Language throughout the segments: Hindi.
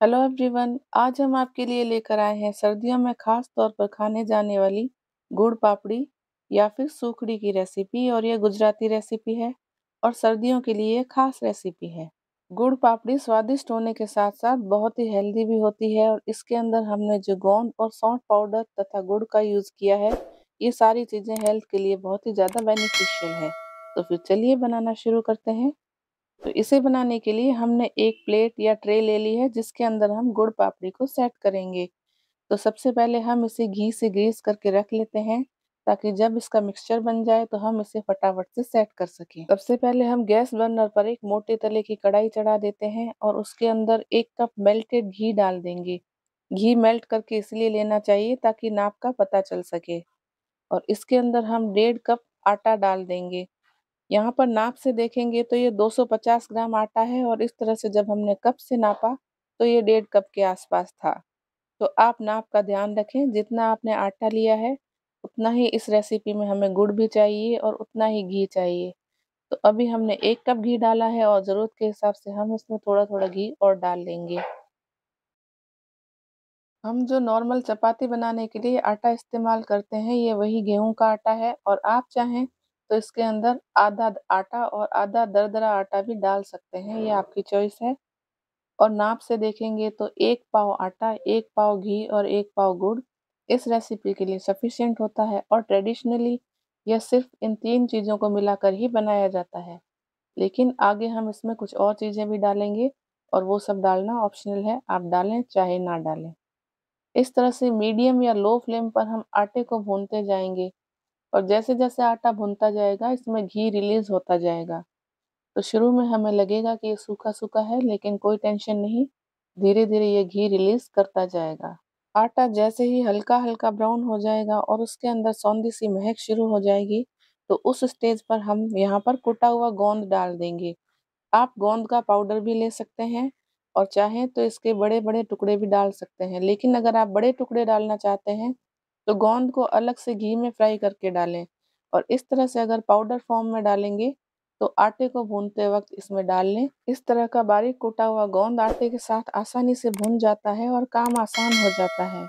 हेलो एवरीवन, आज हम आपके लिए लेकर आए हैं सर्दियों में खास तौर पर खाने जाने वाली गुड़ पापड़ी या फिर सूखड़ी की रेसिपी और यह गुजराती रेसिपी है और सर्दियों के लिए खास रेसिपी है। गुड़ पापड़ी स्वादिष्ट होने के साथ साथ बहुत ही हेल्दी भी होती है और इसके अंदर हमने जो गोंद और सौंठ पाउडर तथा गुड़ का यूज़ किया है, ये सारी चीज़ें हेल्थ के लिए बहुत ही ज़्यादा बेनिफिशियल है। तो फिर चलिए बनाना शुरू करते हैं। तो इसे बनाने के लिए हमने एक प्लेट या ट्रे ले ली है, जिसके अंदर हम गुड़ पापड़ी को सेट करेंगे। तो सबसे पहले हम इसे घी से ग्रीस करके रख लेते हैं, ताकि जब इसका मिक्सचर बन जाए तो हम इसे फटाफट से सेट कर सकें। सबसे पहले हम गैस बर्नर पर एक मोटे तले की कढ़ाई चढ़ा देते हैं और उसके अंदर एक कप मेल्टेड घी डाल देंगे। घी मेल्ट करके इसलिए लेना चाहिए ताकि नाप का पता चल सके। और इसके अंदर हम डेढ़ कप आटा डाल देंगे। यहाँ पर नाप से देखेंगे तो ये 250 ग्राम आटा है और इस तरह से जब हमने कप से नापा तो ये डेढ़ कप के आसपास था। तो आप नाप का ध्यान रखें, जितना आपने आटा लिया है, उतना ही इस रेसिपी में हमें गुड़ भी चाहिए और उतना ही घी चाहिए। तो अभी हमने एक कप घी डाला है और ज़रूरत के हिसाब से हम इसमें थोड़ा थोड़ा घी और डाल लेंगे। हम जो नॉर्मल चपाती बनाने के लिए आटा इस्तेमाल करते हैं, ये वही गेहूँ का आटा है और आप चाहें तो इसके अंदर आधा आटा और आधा दरदरा आटा भी डाल सकते हैं, ये आपकी चॉइस है। और नाप से देखेंगे तो एक पाव आटा, एक पाव घी और एक पाव गुड़। इस रेसिपी के लिए सफिशिएंट होता है और ट्रेडिशनली यह सिर्फ़ इन तीन चीज़ों को मिलाकर ही बनाया जाता है। लेकिन आगे हम इसमें कुछ और चीज़ें भी डालेंगे और वो सब डालना ऑप्शनल है, आप डालें चाहे ना डालें। इस तरह से मीडियम या लो फ्लेम पर हम आटे को भूनते जाएँगे और जैसे जैसे आटा भुनता जाएगा, इसमें घी रिलीज़ होता जाएगा। तो शुरू में हमें लगेगा कि ये सूखा सूखा है, लेकिन कोई टेंशन नहीं धीरे धीरे ये घी रिलीज़ करता जाएगा। आटा जैसे ही हल्का हल्का ब्राउन हो जाएगा और उसके अंदर सौंधी सी महक शुरू हो जाएगी तो उस स्टेज पर हम यहाँ पर कुटा हुआ गोंद डाल देंगे। आप गोंद का पाउडर भी ले सकते हैं और चाहें तो इसके बड़े बड़े टुकड़े भी डाल सकते हैं, लेकिन अगर आप बड़े टुकड़े डालना चाहते हैं तो गोंद को अलग से घी में फ्राई करके डालें। और इस तरह से अगर पाउडर फॉर्म में डालेंगे तो आटे को भूनते वक्त इसमें डाल लें। इस तरह का बारीक कूटा हुआ गोंद आटे के साथ आसानी से भून जाता है और काम आसान हो जाता है।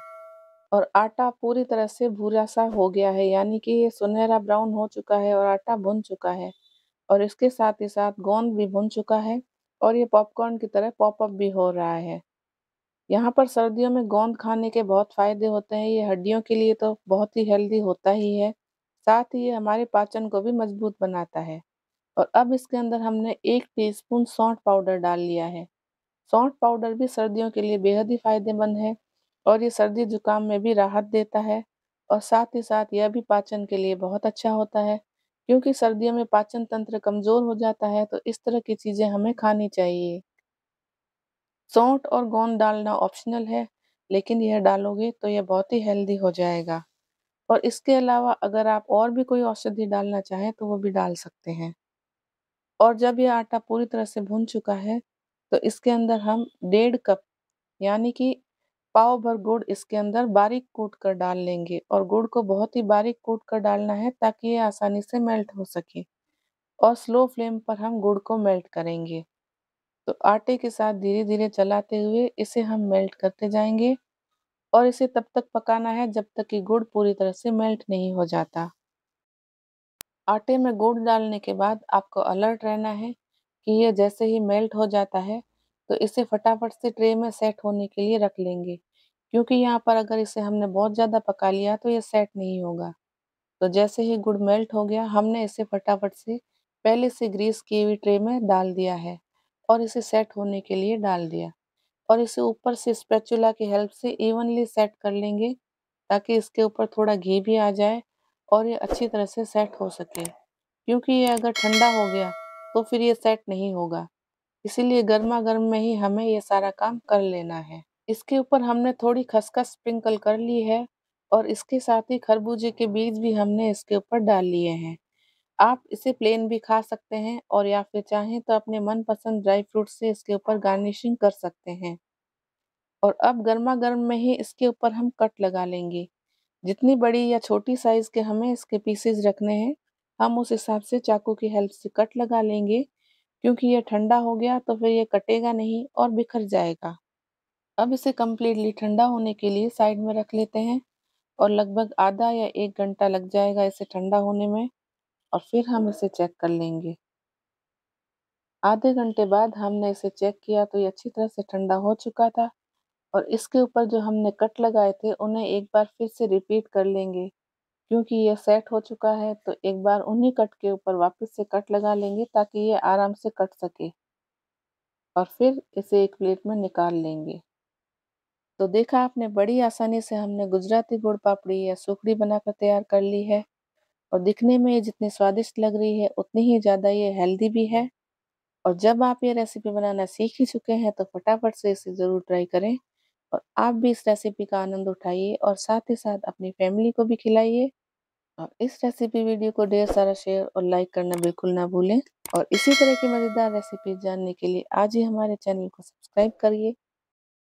और आटा पूरी तरह से भूरा सा हो गया है, यानी कि ये सुनहरा ब्राउन हो चुका है और आटा भुन चुका है। और इसके साथ ही साथ गोंद भी भुन चुका है और ये पॉपकॉर्न की तरह पॉपअप भी हो रहा है। यहाँ पर सर्दियों में गोंद खाने के बहुत फ़ायदे होते हैं, ये हड्डियों के लिए तो बहुत ही हेल्दी होता ही है। साथ ही ये हमारे पाचन को भी मज़बूत बनाता है। और अब इसके अंदर हमने एक टीस्पून सौंठ पाउडर डाल लिया है। सौंठ पाउडर भी सर्दियों के लिए बेहद ही फ़ायदेमंद है और ये सर्दी जुकाम में भी राहत देता है और साथ ही साथ यह भी पाचन के लिए बहुत अच्छा होता है। क्योंकि सर्दियों में पाचन तंत्र कमज़ोर हो जाता है तो इस तरह की चीज़ें हमें खानी चाहिए। सौंठ और गोंद डालना ऑप्शनल है, लेकिन यह डालोगे तो यह बहुत ही हेल्दी हो जाएगा। और इसके अलावा अगर आप और भी कोई औषधि डालना चाहें तो वो भी डाल सकते हैं। और जब यह आटा पूरी तरह से भुन चुका है तो इसके अंदर हम डेढ़ कप, यानी कि पाव भर गुड़ इसके अंदर बारीक कूट कर डाल लेंगे और गुड़ को बहुत ही बारीक कूट कर डालना है ताकि ये आसानी से मेल्ट हो सके। और स्लो फ्लेम पर हम गुड़ को मेल्ट करेंगे। तो आटे के साथ धीरे धीरे चलाते हुए इसे हम मेल्ट करते जाएँगे और इसे तब तक पकाना है जब तक कि गुड़ पूरी तरह से मेल्ट नहीं हो जाता। आटे में गुड़ डालने के बाद आपको अलर्ट रहना है कि यह जैसे ही मेल्ट हो जाता है तो इसे फटाफट से ट्रे में सेट होने के लिए रख लेंगे, क्योंकि यहाँ पर अगर इसे हमने बहुत ज़्यादा पका लिया तो ये सेट नहीं होगा। तो जैसे ही गुड़ मेल्ट हो गया हमने इसे फटाफट से पहले से ग्रीस की हुई ट्रे में डाल दिया है। और इसे सेट होने के लिए डाल दिया। और इसे ऊपर से स्पैचुला की हेल्प से इवनली सेट कर लेंगे, ताकि इसके ऊपर थोड़ा घी भी आ जाए और ये अच्छी तरह से सेट हो सके। क्योंकि ये अगर ठंडा हो गया तो फिर ये सेट नहीं होगा। इसीलिए गर्मा गर्म में ही हमें ये सारा काम कर लेना है। इसके ऊपर हमने थोड़ी खसखस स्प्रिंकल कर ली है और इसके साथ ही खरबूजे के बीज भी हमने इसके ऊपर डाल लिए हैं। आप इसे प्लेन भी खा सकते हैं और या फिर चाहें तो अपने मनपसंद ड्राई फ्रूट से इसके ऊपर गार्निशिंग कर सकते हैं। और अब गर्मा गर्म में ही इसके ऊपर हम कट लगा लेंगे। जितनी बड़ी या छोटी साइज़ के हमें इसके पीसेस रखने हैं, हम उस हिसाब से चाकू की हेल्प से कट लगा लेंगे। क्योंकि ये ठंडा हो गया तो फिर ये कटेगा नहीं और बिखर जाएगा। अब इसे कम्प्लीटली ठंडा होने के लिए साइड में रख लेते हैं और लगभग आधा या एक घंटा लग जाएगा इसे ठंडा होने में। और फिर हम इसे चेक कर लेंगे। आधे घंटे बाद हमने इसे चेक किया तो ये अच्छी तरह से ठंडा हो चुका था और इसके ऊपर जो हमने कट लगाए थे उन्हें एक बार फिर से रिपीट कर लेंगे। क्योंकि ये सेट हो चुका है तो एक बार उन्हीं कट के ऊपर वापस से कट लगा लेंगे ताकि ये आराम से कट सके। और फिर इसे एक प्लेट में निकाल लेंगे। तो देखा आपने बड़ी आसानी से हमने गुजराती गुड़ पापड़ी या सुखड़ी बनाकर तैयार कर ली है। और दिखने में ये जितनी स्वादिष्ट लग रही है, उतनी ही ज़्यादा ये हेल्दी भी है। और जब आप ये रेसिपी बनाना सीख ही चुके हैं तो फटाफट से इसे ज़रूर ट्राई करें। और आप भी इस रेसिपी का आनंद उठाइए और साथ ही साथ अपनी फैमिली को भी खिलाइए। और इस रेसिपी वीडियो को ढेर सारा शेयर और लाइक करना बिल्कुल ना भूलें। और इसी तरह की मज़ेदार रेसिपी जानने के लिए आज ही हमारे चैनल को सब्सक्राइब करिए।